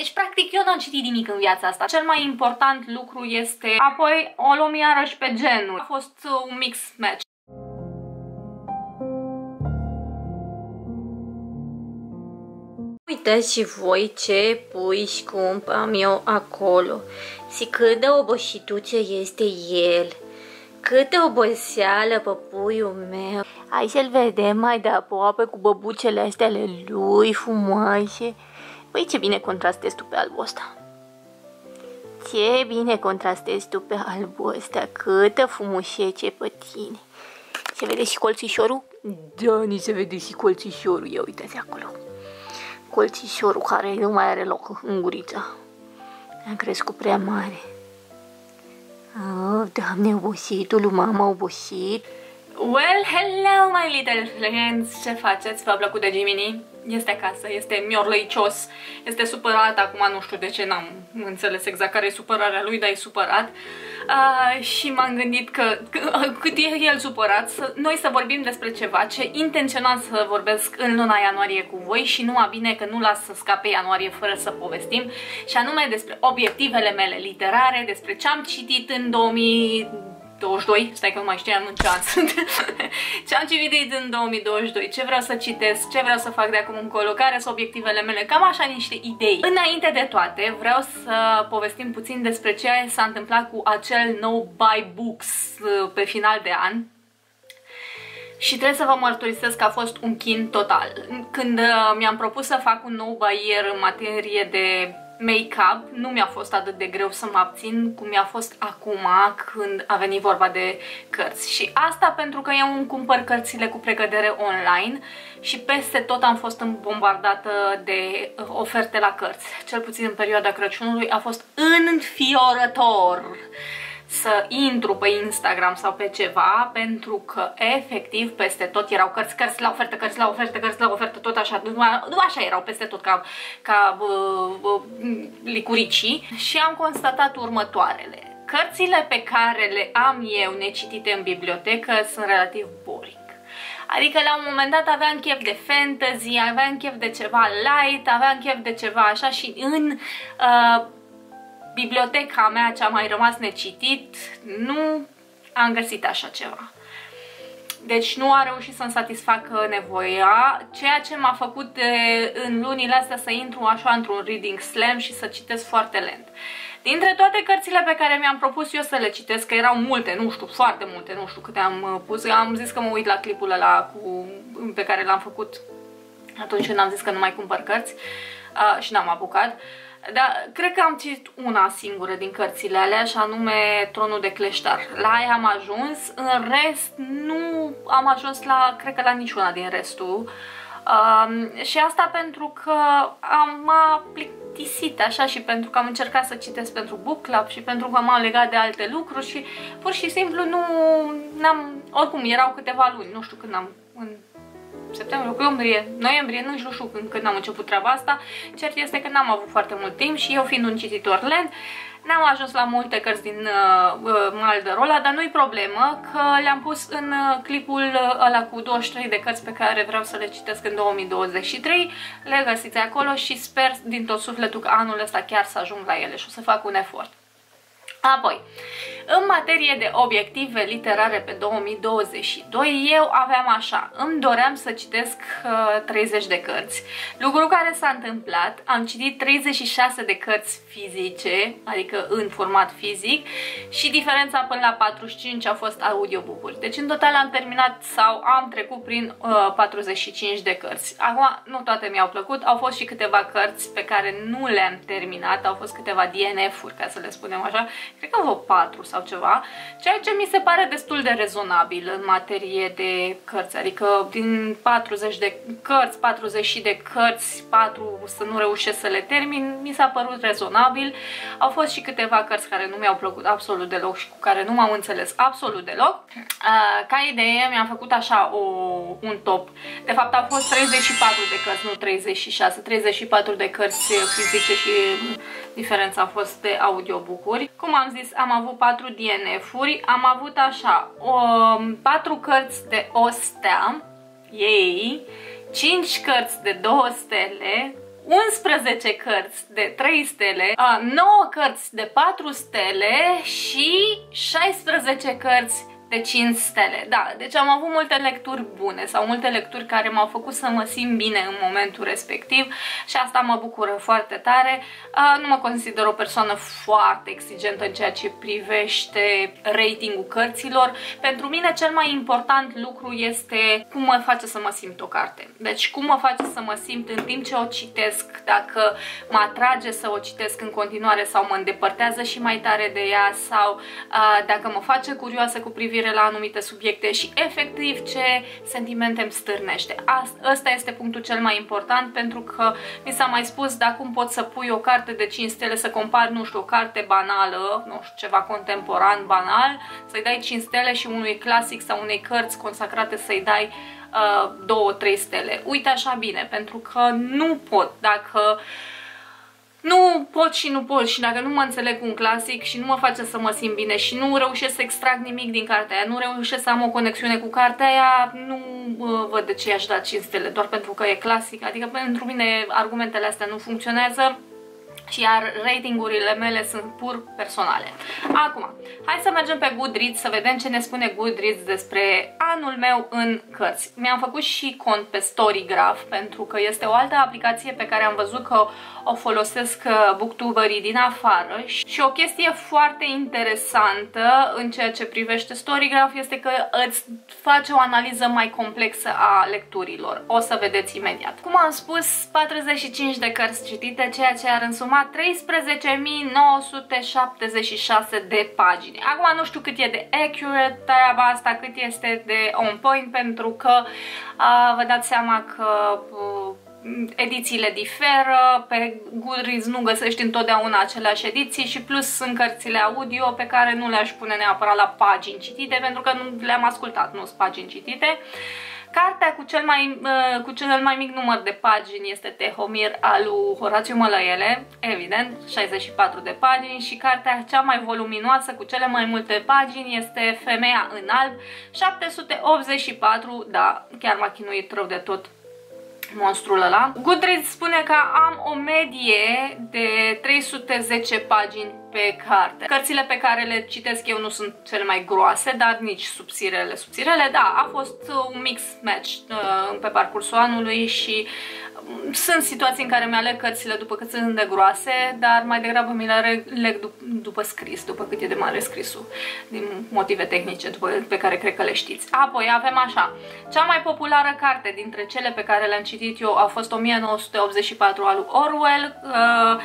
deci practic eu n-am citit nimic în viața asta. Cel mai important lucru este apoi o luăm iarăși pe genuri. A fost un mix match. Uitați și voi ce pui scump am eu acolo și cât de obosituțe este el. Câtă oboseală păpuiul meu. Hai să-l vedem mai de aproape cu băbucele astea ale lui frumoase. Păi ce bine contrastezi tu pe albul ăsta. Ce bine contrastezi tu pe albul ăsta. Câtă frumusețe pe tine. Se vede și colțișorul? Da, ni se vede și colțișorul. Ia uitați acolo colțișorul care nu mai are loc în gurița. A crescut prea mare. Oh, doamne, obositul, mama obosit. Well, hello, my little friends! Ce faceți? V-a plăcut de Jiminy? Este acasă, este miorlăicios, este supărat, acum nu știu de ce, n-am înțeles exact care e supărarea lui, dar e supărat. Uh, și m-am gândit că, că cât e el supărat, să, noi să vorbim despre ceva ce intenționam să vorbesc în luna ianuarie cu voi și numai bine că nu las să scape ianuarie fără să povestim, și anume despre obiectivele mele literare, despre ce am citit în 2000 2022, stai că nu mai știam în ce an sunt, ce am citit în 2022, ce vreau să citesc, ce vreau să fac de acum încolo, care sunt obiectivele mele, cam așa niște idei. Înainte de toate, vreau să povestim puțin despre ce s-a întâmplat cu acel no buy books uh, pe final de an, și trebuie să vă mărturisesc că a fost un chin total. Când uh, mi-am propus să fac un nou buyer în materie de make-up nu mi-a fost atât de greu să mă abțin cum mi-a fost acum când a venit vorba de cărți. Și asta pentru că eu îmi cumpăr cărțile cu precădere online și peste tot am fost bombardată de oferte la cărți. Cel puțin în perioada Crăciunului a fost înfiorător să intru pe Instagram sau pe ceva, pentru că efectiv peste tot erau cărți, cărți la ofertă, cărți la ofertă, cărți la ofertă, tot așa, nu așa erau peste tot ca, ca uh, uh, licuricii și am constatat următoarele. Cărțile pe care le am eu necitite în bibliotecă sunt relativ boring. Adică la un moment dat aveam chef de fantasy, aveam chef de ceva light, aveam chef de ceva așa și în uh, biblioteca mea ce a mai rămas necitit, nu am găsit așa ceva. Deci nu a reușit să-mi satisfacă nevoia, ceea ce m-a făcut de, în lunile astea să intru așa într-un reading slam și să citesc foarte lent. Dintre toate cărțile pe care mi-am propus eu să le citesc, că erau multe, nu știu, foarte multe, nu știu câte am uh, pus, am zis că mă uit la clipul ăla cu, pe care l-am făcut atunci când am zis că nu mai cumpăr cărți uh, și n-am apucat. Uh, dar cred că am citit una singură din cărțile alea, și anume Tronul de Cleștar. La aia am ajuns, în rest nu am ajuns la, cred că la niciuna din restul. Um, și asta pentru că am m-a plictisit așa și pentru că am încercat să citesc pentru book club și pentru că m-am legat de alte lucruri și pur și simplu nu am oricum erau câteva luni, nu știu când am în septembrie, octombrie, noiembrie, nu știu când, când am început treaba asta. Cert este că n-am avut foarte mult timp și eu fiind un cititor lent, N-am ajuns la multe cărți din uh, uh Malderola, dar nu-i problemă că le-am pus în uh, clipul uh, ăla cu 23 de cărți pe care vreau să le citesc în 2023. Le găsiți acolo și sper din tot sufletul că anul ăsta chiar să ajung la ele și o să fac un efort. Apoi, în materie de obiective literare pe 2022, eu aveam așa, îmi doream să citesc uh, 30 de cărți, lucru care s-a întâmplat, am citit 36 de cărți fizice, adică în format fizic, și diferența până la 45 a fost audiobook-uri. Deci în total am terminat sau am trecut prin uh, 45 de cărți. Acum, nu toate mi-au plăcut, au fost și câteva cărți pe care nu le-am terminat, au fost câteva DNF-uri, ca să le spunem așa, cred că vreo 4 sau ceva, ceea ce mi se pare destul de rezonabil în materie de cărți, adică din 40 de cărți, 40 de cărți, 4 să nu reușesc să le termin, mi s-a părut rezonabil. Au fost și câteva cărți care nu mi-au plăcut absolut deloc și cu care nu m-am înțeles absolut deloc. Ca idee mi-am făcut așa o, un top. De fapt au fost 34 de cărți, nu 36, 34 de cărți fizice și diferența a fost de audiobook-uri. Cum am zis, am avut 4 DNF-uri, am avut așa, o, 4 cărți de o stea, ei, 5 cărți de 2 stele, 11 cărți de 3 stele, 9 cărți de 4 stele și 16 cărți de 5 stele. Da, deci am avut multe lecturi bune sau multe lecturi care m-au făcut să mă simt bine în momentul respectiv și asta mă bucură foarte tare. Nu mă consider o persoană foarte exigentă în ceea ce privește ratingul cărților. Pentru mine cel mai important lucru este cum mă face să mă simt o carte. Deci cum mă face să mă simt în timp ce o citesc, dacă mă atrage să o citesc în continuare sau mă îndepărtează și mai tare de ea sau dacă mă face curioasă cu privire privire la anumite subiecte și efectiv ce sentimente îmi stârnește. Asta este punctul cel mai important pentru că mi s-a mai spus dacă cum poți să pui o carte de 5 stele să compari, nu știu, o carte banală, nu știu, ceva contemporan banal, să-i dai 5 stele și unui clasic sau unei cărți consacrate să-i dai uh, 2-3 stele. Uite așa bine, pentru că nu pot dacă uh, nu pot și nu pot și dacă nu mă înțeleg cu un clasic și nu mă face să mă simt bine și nu reușesc să extrag nimic din cartea aia, nu reușesc să am o conexiune cu cartea aia, nu uh, văd de ce i-aș da 5 stele, doar pentru că e clasic. Adică pentru mine argumentele astea nu funcționează iar ratingurile mele sunt pur personale. Acum, hai să mergem pe Goodreads să vedem ce ne spune Goodreads despre anul meu în cărți. Mi-am făcut și cont pe Storygraph pentru că este o altă aplicație pe care am văzut că o folosesc uh, booktuberii din afară și o chestie foarte interesantă în ceea ce privește Storygraph este că îți face o analiză mai complexă a lecturilor. O să vedeți imediat. Cum am spus, 45 de cărți citite, ceea ce ar însuma 13.976 de pagini. Acum nu știu cât e de accurate treaba asta, cât este de on point, pentru că uh, vă dați seama că uh, edițiile diferă, pe Goodreads nu găsești întotdeauna aceleași ediții și plus sunt cărțile audio pe care nu le-aș pune neapărat la pagini citite pentru că nu le-am ascultat, nu sunt pagini citite. Cartea cu cel, mai, uh, cu cel mai mic număr de pagini este Tehomir al lui Horațiu Mălăiele, evident, 64 de pagini și cartea cea mai voluminoasă cu cele mai multe pagini este Femeia în alb, 784, da, chiar m-a chinuit rău de tot monstrul ăla. Goodreads spune că am o medie de 310 pagini pe carte. Cărțile pe care le citesc eu nu sunt cele mai groase, dar nici subțirele. Subțirele, da, a fost un mix match uh, pe parcursul anului și um, sunt situații în care mi-aleg cărțile după cât sunt de groase, dar mai degrabă mi le leg dup după scris, după cât e de mare scrisul, din motive tehnice după, pe care cred că le știți. Apoi avem așa, cea mai populară carte dintre cele pe care le-am citit eu a fost 1984 al lui Orwell, uh,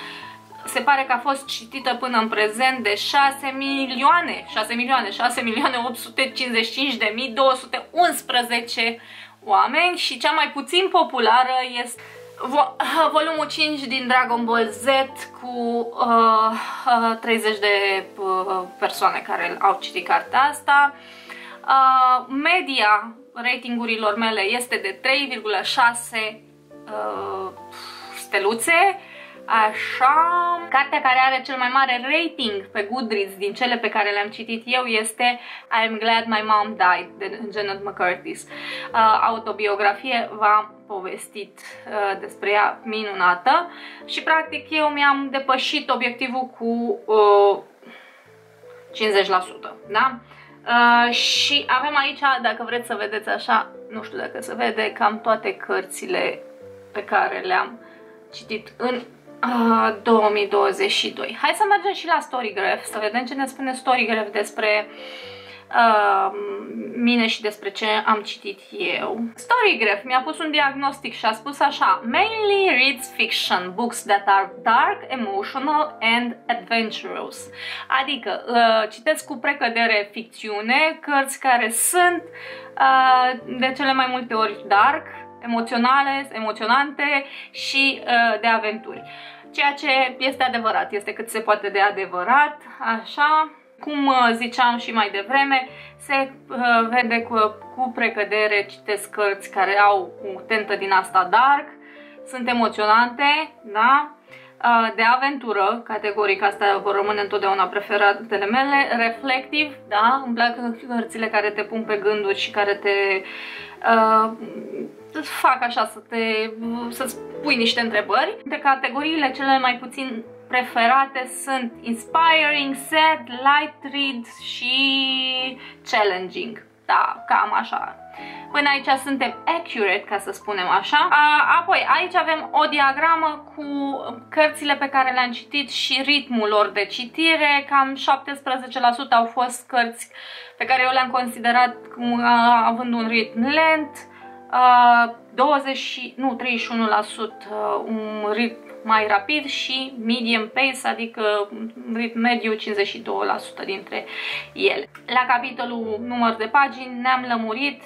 se pare că a fost citită până în prezent de 6 milioane, 6 milioane, 6 milioane 855 de mii 211 oameni și cea mai puțin populară este vo volumul 5 din Dragon Ball Z cu uh, 30 uh, de uh, persoane care au citit cartea asta. Uh, media ratingurilor mele este de 3,6 uh, steluțe Așa, cartea care are cel mai mare rating pe Goodreads din cele pe care le-am citit eu este I'm Glad My Mom Died de Janet McCurtis. Uh, autobiografie v-am povestit uh, despre ea minunată și practic eu mi-am depășit obiectivul cu uh, 50%, da? Uh, și avem aici, dacă vreți să vedeți așa, nu știu dacă se vede, cam toate cărțile pe care le-am citit în 2022. Hai să mergem și la Storygraph, să vedem ce ne spune Storygraph despre uh, mine și despre ce am citit eu. Storygraph mi-a pus un diagnostic și a spus așa Mainly reads fiction, books that are dark, emotional and adventurous. Adică uh, citesc cu precădere ficțiune, cărți care sunt uh, de cele mai multe ori dark, emoționale, emoționante și uh, de aventuri. Ceea ce este adevărat, este cât se poate de adevărat, așa, cum uh, ziceam și mai devreme, se uh, vede cu, cu precădere, citesc cărți care au o tentă din asta dark, sunt emoționante, da? Uh, de aventură, categoric, asta vor rămâne întotdeauna preferatele mele, reflectiv, da? Îmi plac cărțile care te pun pe gânduri și care te uh, fac așa să te, să-ți pui niște întrebări. De categoriile cele mai puțin preferate sunt Inspiring, Sad, Light Read și Challenging. Da, cam așa. Până aici suntem accurate, ca să spunem așa. apoi, aici avem o diagramă cu cărțile pe care le-am citit și ritmul lor de citire. Cam 17% au fost cărți pe care eu le-am considerat având un ritm lent. 20, nu, 31% un ritm mai rapid și medium pace, adică ritm mediu 52% dintre ele. La capitolul număr de pagini ne-am lămurit,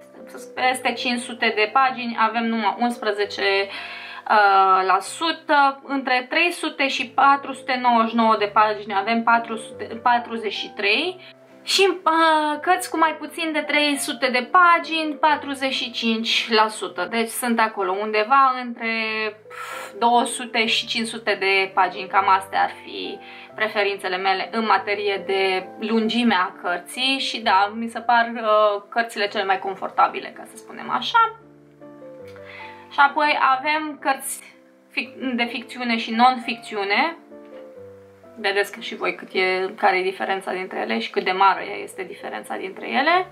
peste 500 de pagini avem numai 11 uh, la sută, între 300 și 499 de pagini avem 400, 43 și uh, cărți cu mai puțin de 300 de pagini, 45%. Deci sunt acolo undeva între 200 și 500 de pagini. Cam astea ar fi preferințele mele în materie de lungimea cărții și da, mi se par uh, cărțile cele mai confortabile, ca să spunem așa. Și apoi avem cărți de ficțiune și non-ficțiune, vedeți că și voi cât e, care e diferența dintre ele și cât de mare este diferența dintre ele.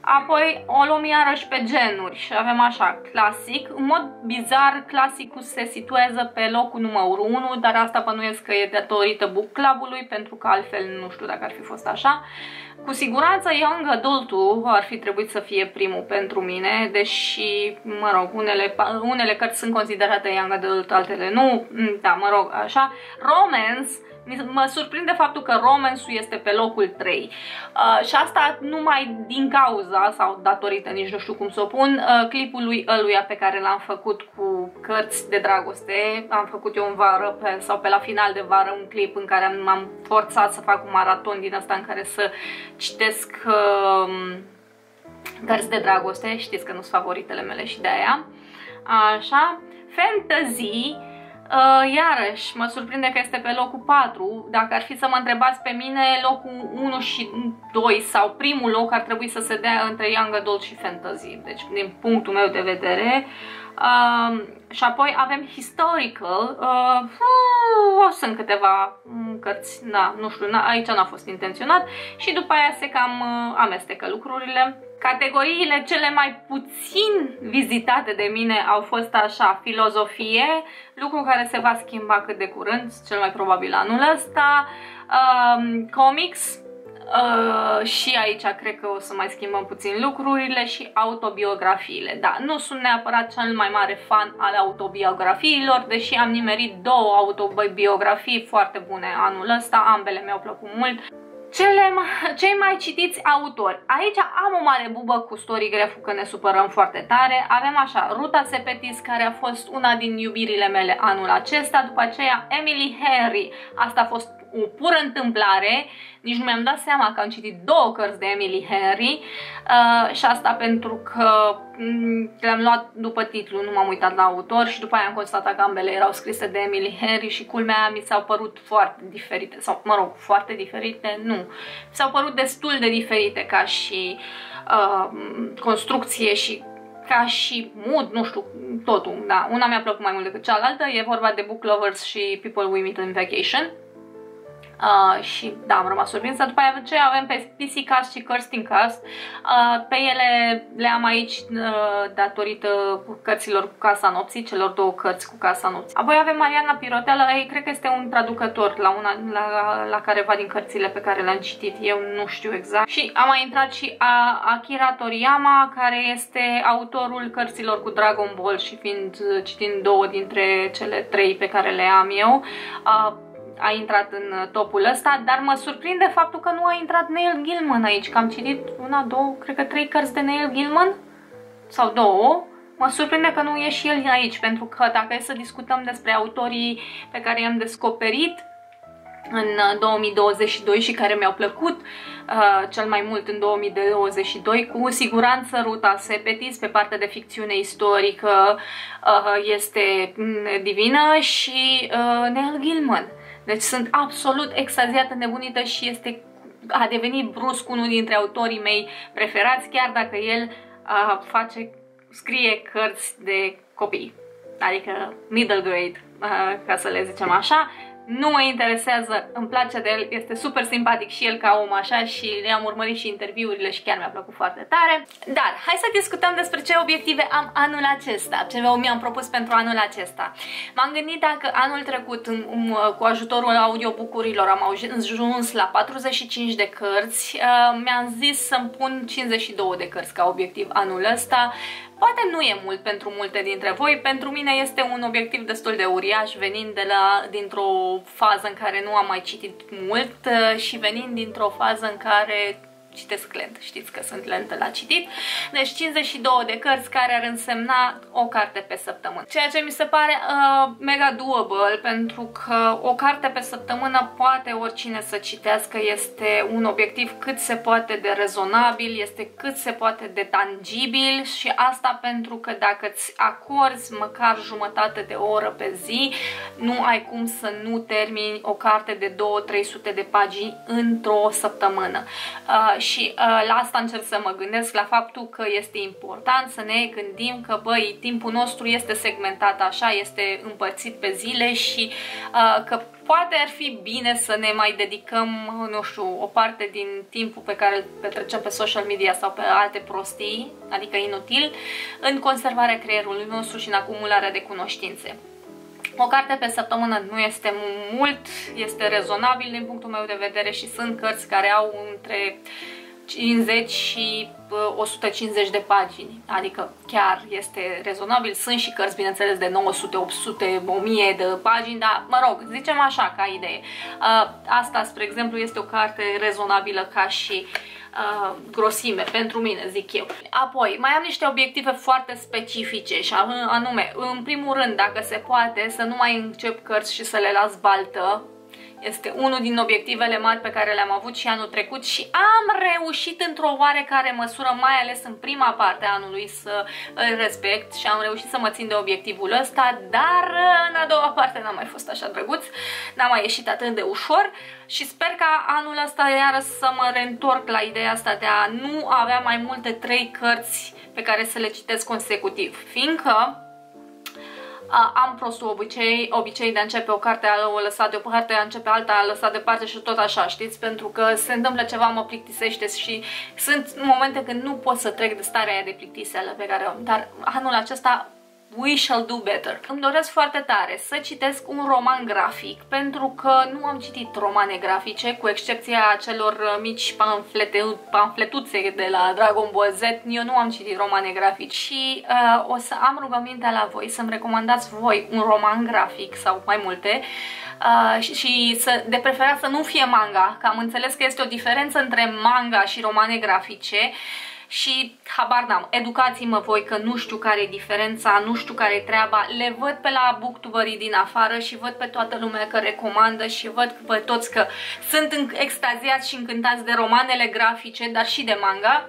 Apoi o luăm iarăși pe genuri și avem așa, clasic. În mod bizar, clasicul se situează pe locul numărul 1, dar asta bănuiesc că e datorită book club-ului, pentru că altfel nu știu dacă ar fi fost așa. Cu siguranță Young Adult-ul ar fi trebuit să fie primul pentru mine, deși, mă rog, unele, unele cărți sunt considerate Young Adult, altele nu, da, mă rog, așa. Romance mă surprinde faptul că Romansul este pe locul 3 uh, și asta numai din cauza sau datorită, nici nu știu cum să o pun, uh, clipului ăluia pe care l-am făcut cu cărți de dragoste. Am făcut eu în vară pe, sau pe la final de vară un clip în care m-am forțat să fac un maraton din asta în care să citesc uh, cărți de dragoste. Știți că nu sunt favoritele mele și de aia. Așa. Fantasy Uh, iarăși, mă surprinde că este pe locul 4. Dacă ar fi să mă întrebați pe mine, locul 1 și 2 sau primul loc ar trebui să se dea între Young Adult și Fantasy. Deci, din punctul meu de vedere. Uh, și apoi avem Historical. Uh, uh, sunt câteva mm, cărți, da, nu știu, aici n-a fost intenționat. Și după aia se cam uh, amestecă lucrurile. Categoriile cele mai puțin vizitate de mine au fost așa, filozofie, lucru care se va schimba cât de curând, cel mai probabil anul ăsta, um, comics, Uh, și aici cred că o să mai schimbăm puțin lucrurile și autobiografiile. Da, nu sunt neapărat cel mai mare fan al autobiografiilor, deși am nimerit două autobiografii foarte bune anul ăsta, ambele mi-au plăcut mult. Cele mai, cei mai citiți autori. Aici am o mare bubă cu story gref că ne supărăm foarte tare. Avem așa, Ruta Sepetis, care a fost una din iubirile mele anul acesta. După aceea, Emily Henry. Asta a fost o pură întâmplare, nici nu mi-am dat seama că am citit două cărți de Emily Henry uh, și asta pentru că mm, le-am luat după titlu, nu m-am uitat la autor și după aia am constatat că ambele erau scrise de Emily Henry și culmea mi s-au părut foarte diferite, sau mă rog, foarte diferite, nu, mi s-au părut destul de diferite ca și uh, construcție și ca și mood, nu știu, totul, da. Una mi-a plăcut mai mult decât cealaltă, e vorba de Book Lovers și People We Meet in Vacation. Uh, și da, am rămas surprinsă. După ce avem pe PC Cast și Kirsten Cast. Uh, pe ele le am aici uh, datorită cărților cu Casa Nopții, celor două cărți cu Casa Nopții. Apoi avem Mariana Pirotelă, ei cred că este un traducător la, una, la, la careva din cărțile pe care le-am citit, eu nu știu exact. Și am mai intrat și a, Akira Toriyama, care este autorul cărților cu Dragon Ball și fiind citind două dintre cele trei pe care le am eu. Uh, a intrat în uh, topul ăsta, dar mă surprinde faptul că nu a intrat Neil Gilman aici, că am citit una, două, cred că trei cărți de Neil Gilman sau două. Mă surprinde că nu e și el aici, pentru că dacă e să discutăm despre autorii pe care i-am descoperit în 2022 uh, și care mi-au plăcut uh, cel mai mult în 2022, cu siguranță Ruta Sepetis pe partea de ficțiune istorică uh, este mm, divină și uh, Neil Gilman. Deci sunt absolut extaziată, nebunită și este a devenit brusc unul dintre autorii mei preferați, chiar dacă el a, face scrie cărți de copii, adică middle grade, uh, ca să le zicem așa, nu mă interesează, îmi place de el, este super simpatic și el ca om așa și le-am urmărit și interviurile și chiar mi-a plăcut foarte tare. Dar hai să discutăm despre ce obiective am anul acesta, ce mi-am propus pentru anul acesta. M-am gândit dacă anul trecut cu ajutorul audiobook-urilor am ajuns la 45 de cărți, uh, mi-am zis să-mi pun 52 de cărți ca obiectiv anul ăsta. Poate nu e mult pentru multe dintre voi, pentru mine este un obiectiv destul de uriaș venind de la, dintr-o fază în care nu am mai citit mult uh, și venind dintr-o fază în care citesc lent, știți că sunt lentă la citit. Deci 52 de cărți care ar însemna o carte pe săptămână. Ceea ce mi se pare uh, mega doable pentru că o carte pe săptămână poate oricine să citească, este un obiectiv cât se poate de rezonabil, este cât se poate de tangibil și asta pentru că dacă îți acorzi măcar jumătate de oră pe zi, nu ai cum să nu termini o carte de 2-300 de pagini într-o săptămână. Uh, și uh, la asta încerc să mă gândesc, la faptul că este important să ne gândim că, băi, timpul nostru este segmentat așa, este împărțit pe zile și uh, că poate ar fi bine să ne mai dedicăm, nu știu, o parte din timpul pe care îl petrecem pe social media sau pe alte prostii, adică inutil, în conservarea creierului nostru și în acumularea de cunoștințe. O carte pe săptămână nu este mult, este rezonabil din punctul meu de vedere și sunt cărți care au între 50 și 150 de pagini, adică chiar este rezonabil. Sunt și cărți, bineînțeles, de 900, 800, 1000 de pagini, dar, mă rog, zicem așa ca idee. Asta, spre exemplu, este o carte rezonabilă ca și uh, grosime, pentru mine, zic eu. Apoi, mai am niște obiective foarte specifice și anume, în primul rând, dacă se poate, să nu mai încep cărți și să le las baltă, este unul din obiectivele mari pe care le-am avut și anul trecut și am reușit într-o oarecare măsură, mai ales în prima parte a anului, să îl respect și am reușit să mă țin de obiectivul ăsta, dar în a doua parte n-a mai fost așa drăguț, n-a mai ieșit atât de ușor și sper ca anul ăsta iară să mă reîntorc la ideea asta de a nu avea mai multe trei cărți pe care să le citesc consecutiv, fiindcă am prostul obicei, obicei de a începe o carte, a o lăsa deoparte, a începe alta, a lăsa departe și tot așa, știți? Pentru că se întâmplă ceva, mă plictisește și sunt momente când nu pot să trec de starea aia de plictiseală pe care o am. Dar anul acesta We Shall Do Better. Îmi doresc foarte tare să citesc un roman grafic, pentru că nu am citit romane grafice, cu excepția celor uh, mici pamflete, pamfletuțe de la Dragon Ball Z, eu nu am citit romane grafici. Și uh, o să am rugămintea la voi să-mi recomandați voi un roman grafic sau mai multe. Uh, și, și să, de preferat să nu fie manga, că am înțeles că este o diferență între manga și romane grafice, uh, și habar n-am, educați-mă voi că nu știu care e diferența, nu știu care e treaba, le văd pe la booktuberii din afară și văd pe toată lumea că recomandă și văd pe toți că sunt extaziați și încântați de romanele grafice, dar și de manga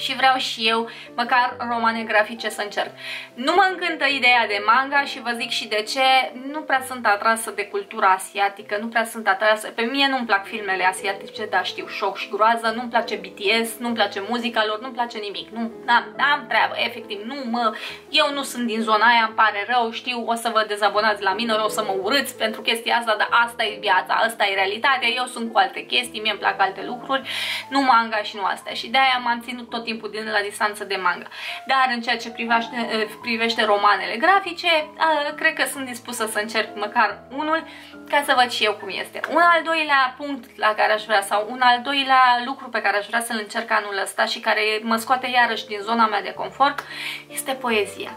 și vreau și eu măcar romane grafice să încerc. Nu mă încântă ideea de manga și vă zic și de ce. Nu prea sunt atrasă de cultura asiatică, nu prea sunt atrasă. Pe mine nu-mi plac filmele asiatice, dar știu șoc și groază, nu-mi place BTS, nu-mi place muzica lor, nu-mi place nimic. Nu, am, am treabă, efectiv, nu mă... Eu nu sunt din zona aia, îmi pare rău, știu, o să vă dezabonați la mine, o să mă urâți pentru chestia asta, dar asta e viața, asta e realitatea, eu sunt cu alte chestii, mie îmi plac alte lucruri, nu manga și nu astea. Și de-aia m-am ținut tot timpul din la distanță de manga. Dar în ceea ce privește, eh, privește romanele grafice, eh, cred că sunt dispusă să încerc măcar unul ca să văd și eu cum este. Un al doilea punct la care aș vrea sau un al doilea lucru pe care aș vrea să-l încerc anul ăsta și care mă scoate iarăși din zona mea de confort este poezia.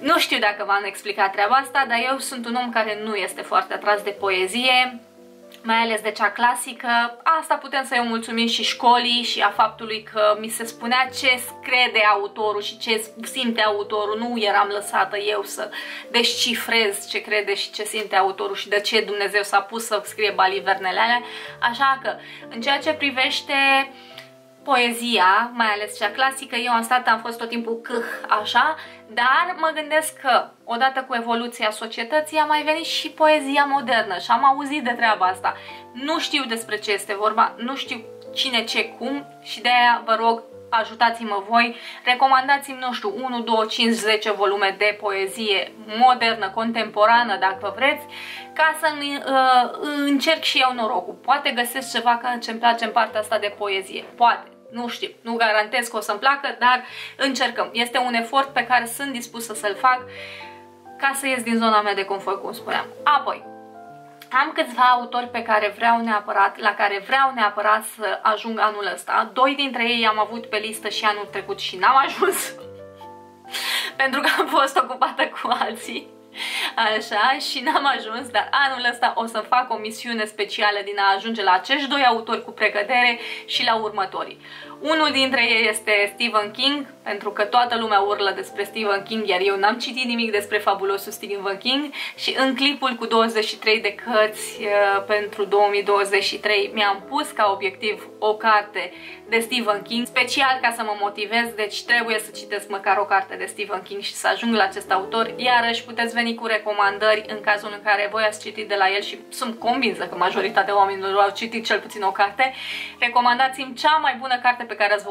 Nu știu dacă v-am explicat treaba asta, dar eu sunt un om care nu este foarte atras de poezie, mai ales de cea clasică. Asta putem să-i mulțumim și școlii și a faptului că mi se spunea ce crede autorul și ce simte autorul. Nu eram lăsată eu să descifrez ce crede și ce simte autorul și de ce Dumnezeu s-a pus să scrie balivernele alea. Așa că, în ceea ce privește poezia, mai ales cea clasică, eu am stat, am fost tot timpul câh, așa, dar mă gândesc că odată cu evoluția societății a mai venit și poezia modernă și am auzit de treaba asta. Nu știu despre ce este vorba, nu știu cine, ce, cum și de aia vă rog ajutați-mă voi, recomandați-mi, nu știu, 1, 2, 5, 10 volume de poezie modernă, contemporană, dacă vreți, ca să uh, încerc și eu norocul. Poate găsesc ceva ce-mi place în partea asta de poezie, poate. Nu știu, nu garantez că o să-mi placă, dar încercăm. Este un efort pe care sunt dispusă să-l fac ca să ies din zona mea de confort, cum spuneam. Apoi, am câțiva autori pe care vreau neapărat, la care vreau neapărat să ajung anul ăsta. Doi dintre ei am avut pe listă și anul trecut și n-am ajuns. pentru că am fost ocupată cu alții. Așa, și n-am ajuns, dar anul ăsta o să fac o misiune specială din a ajunge la acești doi autori cu precădere și la următorii. Unul dintre ei este Stephen King, pentru că toată lumea urlă despre Stephen King, iar eu n-am citit nimic despre fabulosul Stephen King și în clipul cu 23 de cărți uh, pentru 2023 mi-am pus ca obiectiv o carte de Stephen King, special ca să mă motivez, deci trebuie să citesc măcar o carte de Stephen King și să ajung la acest autor, iarăși puteți veni cu recomandări în cazul în care voi ați citit de la el și sunt convinsă că majoritatea oamenilor au citit cel puțin o carte. Recomandați-mi cea mai bună carte pe care ați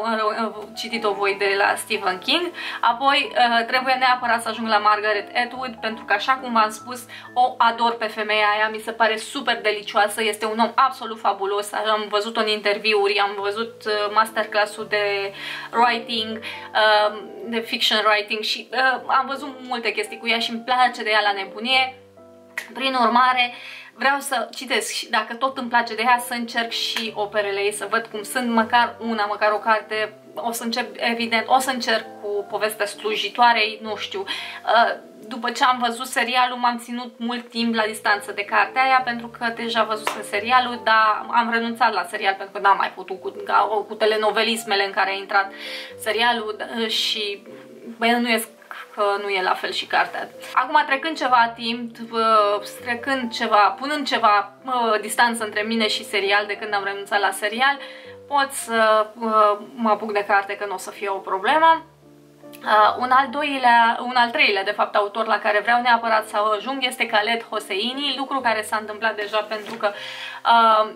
citit-o voi de la Stephen King. Apoi uh, trebuie neapărat să ajung la Margaret Atwood pentru că așa cum v-am spus o ador pe femeia aia, mi se pare super delicioasă, este un om absolut fabulos, am văzut-o în interviuri, am văzut uh, masterclass-ul de writing, uh, de fiction writing și am văzut multe chestii cu ea și îmi place de ea la nebunie. Prin urmare, vreau să citesc și dacă tot îmi place de ea să încerc și operele ei, să văd cum sunt, măcar una, măcar o carte, o să încep, evident, o să încerc cu povestea slujitoarei, nu știu, uh, după ce am văzut serialul m-am ținut mult timp la distanță de cartea aia pentru că deja văzusem serialul, dar am renunțat la serial pentru că n-am mai putut cu, cu telenovelismele în care a intrat serialul uh, și bănuiesc că nu e la fel și cartea. Acum, trecând ceva timp, trecând ceva, punând ceva distanță între mine și serial de când am renunțat la serial, pot să mă apuc de carte că nu o să fie o problemă. Uh, un al doilea, un al treilea, de fapt, autor la care vreau neapărat să ajung este Khaled Hosseini, lucru care s-a întâmplat deja pentru că uh,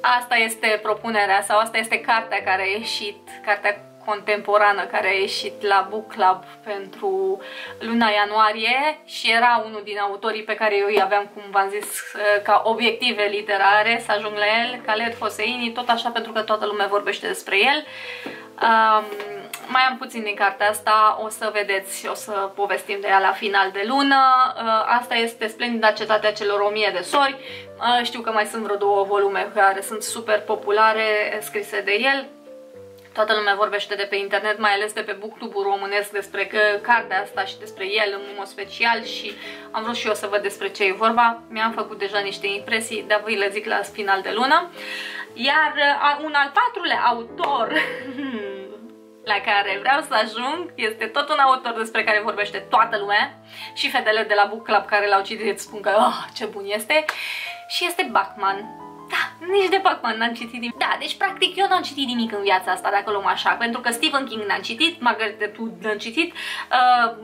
asta este propunerea sau asta este cartea care a ieșit, cartea contemporană care a ieșit la Book Club pentru luna ianuarie și era unul din autorii pe care eu îi aveam, cum v-am zis, uh, ca obiective literare să ajung la el, Khaled Hosseini, tot așa pentru că toată lumea vorbește despre el. Um, mai am puțin din cartea asta, o să vedeți, o să povestim de ea la final de lună. Uh, asta este Splendida Cetatea celor o mie de sori. Uh, știu că mai sunt vreo două volume care sunt super populare scrise de el. Toată lumea vorbește de pe internet, mai ales de pe bookclub românesc despre că, cartea asta și despre el în mod special și am vrut și eu să văd despre ce e vorba. Mi-am făcut deja niște impresii, dar voi le zic la final de lună. Iar uh, un al patrulea autor la care vreau să ajung este tot un autor despre care vorbește toată lumea și fetele de la Book Club care l-au citit spun că oh, ce bun este și este Bachman. Da, nici de Bachman n-am citit nimic. Da, deci practic eu n-am citit nimic în viața asta, dacă luăm așa, pentru că Stephen King n-am citit, Margaret Atwood n-am citit, uh,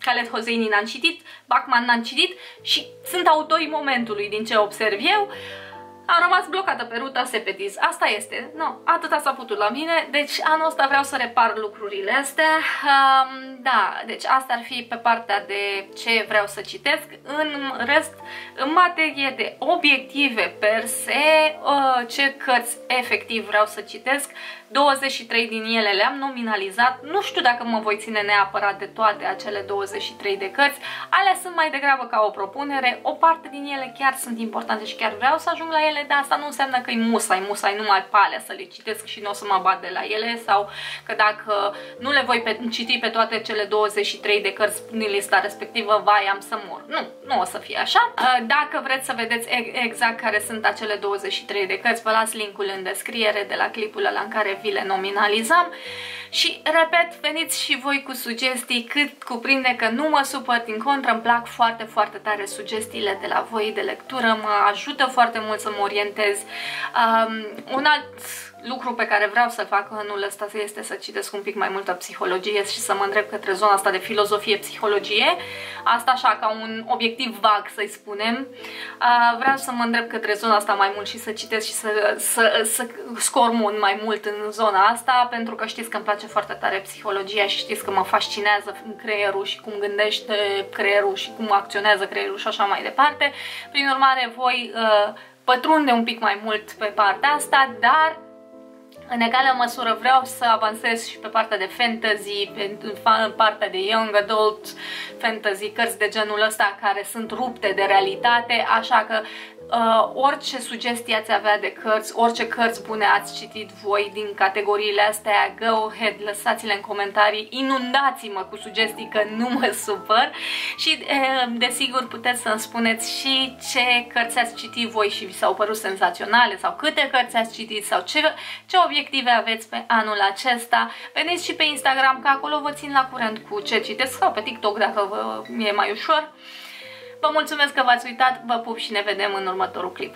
Khaled Hosseini n-am citit, Bachman n-am citit și sunt autorii momentului din ce observ eu. Uh, am rămas blocată pe ruta Sepetis. Asta este. Nu, atâta s-a putut la mine. Deci anul ăsta vreau să repar lucrurile astea. Um, da, deci asta ar fi pe partea de ce vreau să citesc. În rest, în materie de obiective per se, uh, ce cărți efectiv vreau să citesc, 23 din ele le-am nominalizat. Nu știu dacă mă voi ține neapărat de toate acele 23 de cărți. Alea sunt mai degrabă ca o propunere. O parte din ele chiar sunt importante și chiar vreau să ajung la ele, dar asta nu înseamnă că e musai, musai numai pe alea să le citesc și nu o să mă bat de la ele sau că dacă nu le voi pe, citi pe toate cele 23 de cărți din lista respectivă, vai, am să mor. Nu, nu o să fie așa. Uh, dacă vreți să vedeți exact care sunt acele 23 de cărți, vă las linkul în descriere de la clipul ăla în care vi le nominalizam și, repet, veniți și voi cu sugestii cât cuprinde că nu mă supăr, din contră îmi plac foarte, foarte tare sugestiile de la voi de lectură, mă ajută foarte mult să mă orientez. Um, un alt lucru pe care vreau să-l fac anul ăsta este să citesc un pic mai multă psihologie și să mă îndrept către zona asta de filozofie-psihologie. Asta așa ca un obiectiv vag, să-i spunem. Vreau să mă îndrept către zona asta mai mult și să citesc și să, să, să scor mult mai mult în zona asta, pentru că știți că îmi place foarte tare psihologia și știți că mă fascinează creierul și cum gândește creierul și cum acționează creierul și așa mai departe. Prin urmare, voi uh, pătrunde un pic mai mult pe partea asta, dar în egală măsură vreau să avansez și pe partea de fantasy, pe partea de young adult fantasy, cărți de genul ăsta care sunt rupte de realitate, așa că uh, orice sugestie ați avea de cărți, orice cărți bune ați citit voi din categoriile astea, go ahead, lăsați-le în comentarii, inundați-mă cu sugestii că nu mă supăr și uh, desigur puteți să-mi spuneți și ce cărți ați citit voi și vi s-au părut senzaționale sau câte cărți ați citit sau ce, ce obiective aveți pe anul acesta. Veniți și pe Instagram că acolo vă țin la curent cu ce citesc sau pe TikTok dacă vă e mai ușor. Vă mulțumesc că v-ați uitat, vă pup și ne vedem în următorul clip.